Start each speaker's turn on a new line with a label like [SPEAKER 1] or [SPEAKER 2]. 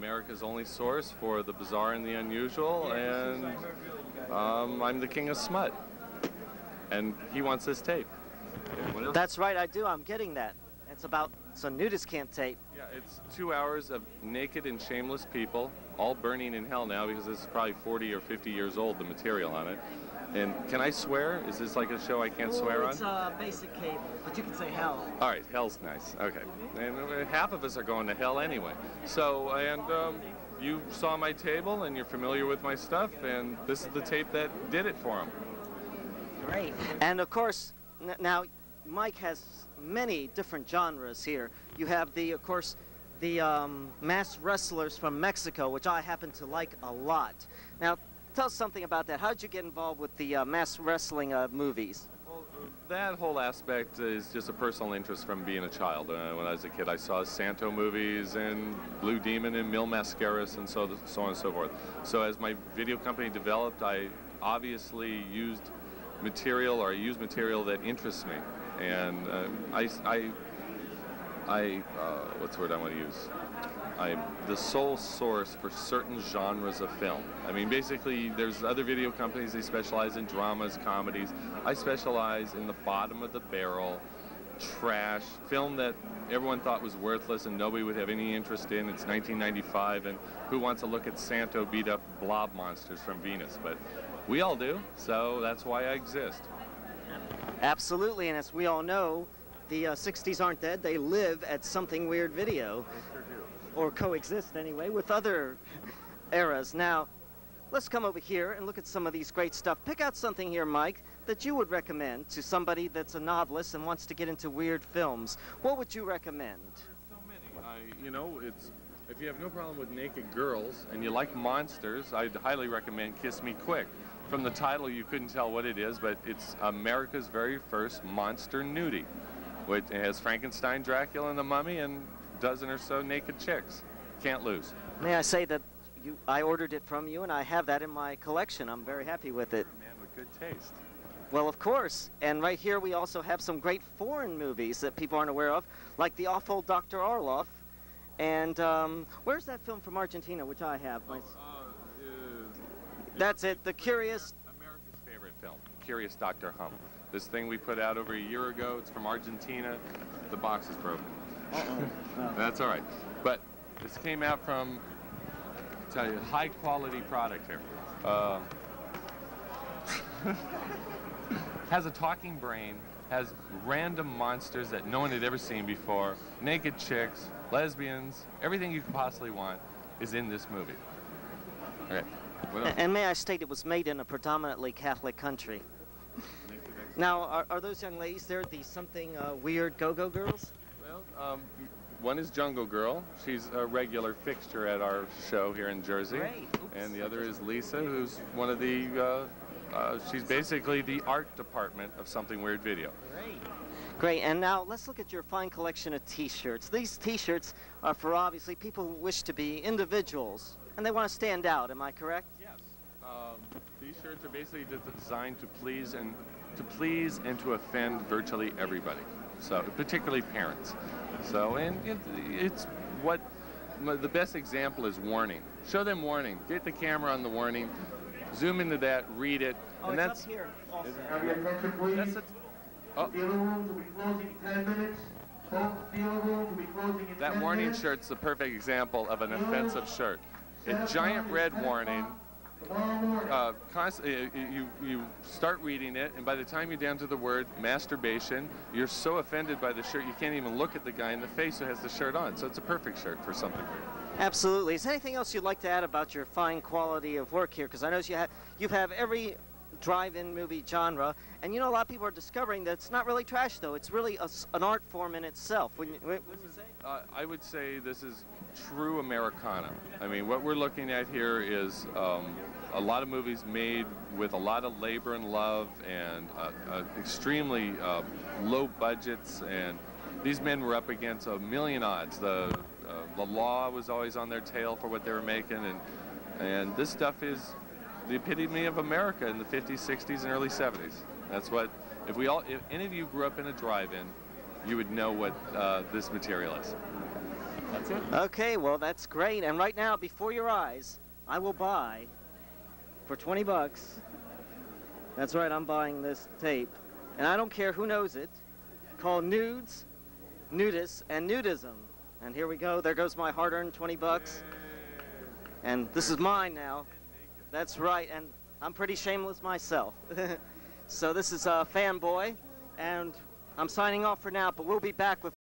[SPEAKER 1] America's only source for the bizarre and the unusual, and um, I'm the king of smut. And he wants this tape.
[SPEAKER 2] That's right, I do. I'm getting that. It's about it's a nudist camp tape.
[SPEAKER 1] Yeah, it's two hours of naked and shameless people, all burning in hell now because this is probably 40 or 50 years old, the material on it. And can I swear? Is this like a show I can't swear on?
[SPEAKER 2] It's a basic cable, but you can say hell.
[SPEAKER 1] All right, hell's nice. Okay. And uh, half of us are going to hell anyway. So, and um, you saw my table and you're familiar with my stuff, and this is the tape that did it for him.
[SPEAKER 2] Great. And of course, now Mike has many different genres here. You have the, of course, the um, mass wrestlers from Mexico, which I happen to like a lot. Now, tell us something about that. How did you get involved with the uh, mass wrestling uh, movies?
[SPEAKER 1] Well, that whole aspect is just a personal interest from being a child. Uh, when I was a kid, I saw Santo movies and Blue Demon and Mil Mascaras and so, so on and so forth. So as my video company developed, I obviously used material or I used material that interests me. And uh, I, I, I uh, what's the word I want to use? I'm the sole source for certain genres of film. I mean, basically, there's other video companies, they specialize in dramas, comedies. I specialize in the bottom of the barrel, trash, film that everyone thought was worthless and nobody would have any interest in. It's 1995, and who wants to look at Santo beat up blob monsters from Venus? But we all do, so that's why I exist.
[SPEAKER 2] Absolutely, and as we all know, the uh, 60s aren't dead. They live at Something Weird Video, or coexist anyway, with other eras. Now, let's come over here and look at some of these great stuff. Pick out something here, Mike, that you would recommend to somebody that's a novelist and wants to get into weird films. What would you recommend?
[SPEAKER 1] so many. I, you know, it's if you have no problem with naked girls and you like monsters, I'd highly recommend Kiss Me Quick. From the title, you couldn't tell what it is, but it's America's very first monster nudie. Which has Frankenstein, Dracula, and the Mummy, and a dozen or so naked chicks. Can't lose.
[SPEAKER 2] May I say that you, I ordered it from you and I have that in my collection. I'm very happy with it.
[SPEAKER 1] Man with good taste.
[SPEAKER 2] Well, of course. And right here we also have some great foreign movies that people aren't aware of, like The Awful Dr. Orloff. And um, where's that film from Argentina, which I have? My- That's it, The Curious.
[SPEAKER 1] America's favorite film, Curious Dr. Hump. This thing we put out over a year ago. It's from Argentina. The box is broken. That's all right. But this came out from, I tell you, high quality product here. Uh, has a talking brain, has random monsters that no one had ever seen before, naked chicks, lesbians, everything you could possibly want is in this movie. Okay. Else?
[SPEAKER 2] And may I state it was made in a predominantly Catholic country. Now, are, are those young ladies there the something uh, weird go-go girls?
[SPEAKER 1] Well, um, one is Jungle Girl. She's a regular fixture at our show here in Jersey.
[SPEAKER 2] Great. Oops.
[SPEAKER 1] And the other is Lisa, who's one of the, uh, uh, she's basically the art department of Something Weird Video.
[SPEAKER 2] Great. Great, and now let's look at your fine collection of t-shirts. These t-shirts are for obviously people who wish to be individuals, and they want to stand out, am I correct?
[SPEAKER 1] Yes. Um, these shirts are basically designed to please and to please and to offend virtually everybody. So, particularly parents. So, and it, it's what the best example is warning. Show them warning. Get the camera on the warning. Zoom into that. Read it.
[SPEAKER 2] Oh,
[SPEAKER 1] and
[SPEAKER 2] it's
[SPEAKER 1] that's
[SPEAKER 2] up here. also.
[SPEAKER 3] Have your attention, please.
[SPEAKER 1] that's it. Oh,
[SPEAKER 3] Dealer rooms will be closing in 10 minutes. Folks, dealer rooms will be closing in 10
[SPEAKER 1] that warning
[SPEAKER 3] minutes.
[SPEAKER 1] shirt's the perfect example of an offensive shirt. A giant red warning. Uh, uh, you, you start reading it, and by the time you're down to the word masturbation, you're so offended by the shirt you can't even look at the guy in the face who has the shirt on. So it's a perfect shirt for something.
[SPEAKER 2] Absolutely. Is there anything else you'd like to add about your fine quality of work here? Because I know you have you have every drive-in movie genre, and you know a lot of people are discovering that it's not really trash though. It's really a an art form in itself. Wouldn't you, wouldn't you say?
[SPEAKER 1] Uh, I would say this is true Americana. I mean, what we're looking at here is um, a lot of movies made with a lot of labor and love and uh, uh, extremely uh, low budgets. And these men were up against a million odds. The, uh, the law was always on their tail for what they were making. And, and this stuff is the epitome of America in the 50s, 60s, and early 70s. That's what, if we all, if any of you grew up in a drive-in, you would know what uh, this material is. That's it.
[SPEAKER 2] Okay, well, that's great. And right now, before your eyes, I will buy for 20 bucks. That's right, I'm buying this tape. And I don't care who knows it. Called Nudes, Nudists, and Nudism. And here we go. There goes my hard earned 20 bucks. And this is mine now. That's right. And I'm pretty shameless myself. so this is uh, Fanboy. And I'm signing off for now, but we'll be back with